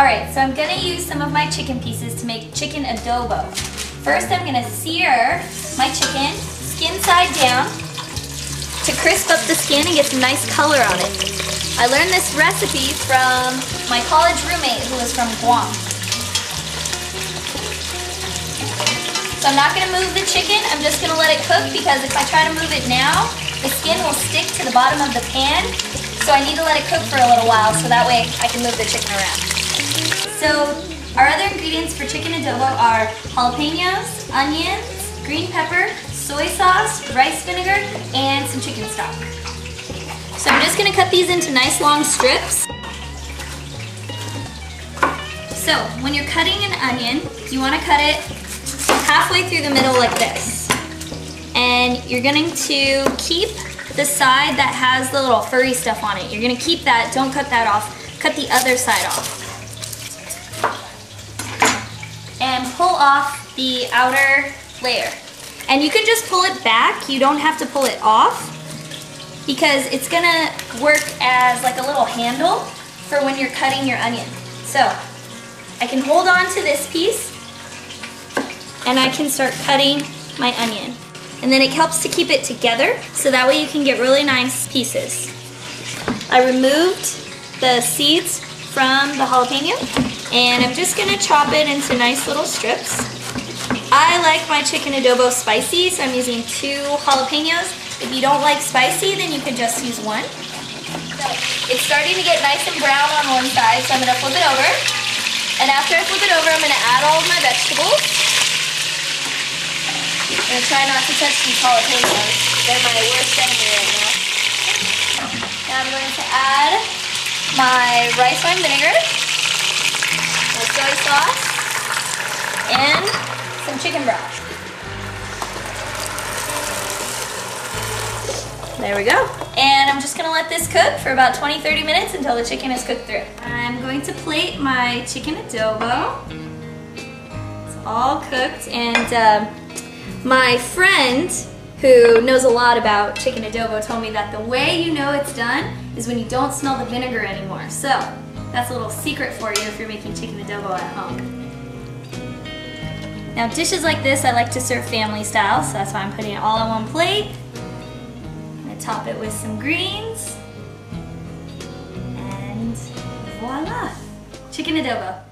Alright, so I'm gonna use some of my chicken pieces to make chicken adobo. First I'm gonna sear my chicken, skin side down, to crisp up the skin and get some nice color on it. I learned this recipe from my college roommate who was from Guam. So I'm not gonna move the chicken, I'm just gonna let it cook because if I try to move it now, the skin will stick to the bottom of the pan. So I need to let it cook for a little while so that way I can move the chicken around. So our other ingredients for chicken adobo are jalapenos, onions, green pepper, soy sauce, rice vinegar, and some chicken stock. So I'm just gonna cut these into nice long strips. So when you're cutting an onion, you wanna cut it halfway through the middle like this. And you're going to keep the side that has the little furry stuff on it. You're gonna keep that, don't cut that off. Cut the other side off. And pull off the outer layer. And you can just pull it back, you don't have to pull it off because it's gonna work as like a little handle for when you're cutting your onion. So I can hold on to this piece and I can start cutting my onion. And then it helps to keep it together so that way you can get really nice pieces. I removed the seeds from the jalapeno and I'm just gonna chop it into nice little strips. I like my chicken adobo spicy, so I'm using two jalapenos. If you don't like spicy, then you can just use one. It's starting to get nice and brown on one side, so I'm gonna flip it over. And after I flip it over, I'm gonna add all of my vegetables. I'm gonna try not to touch these jalapenos. They're my worst enemy right now. Now I'm going to add my rice wine vinegar, my soy sauce, and some chicken broth. There we go. And I'm just gonna let this cook for about 20-30 minutes until the chicken is cooked through. I'm going to plate my chicken adobo. It's all cooked and um, my friend, who knows a lot about chicken adobo, told me that the way you know it's done is when you don't smell the vinegar anymore. So, that's a little secret for you if you're making chicken adobo at home. Now dishes like this I like to serve family style, so that's why I'm putting it all on one plate. I'm gonna top it with some greens. And voila! Chicken adobo.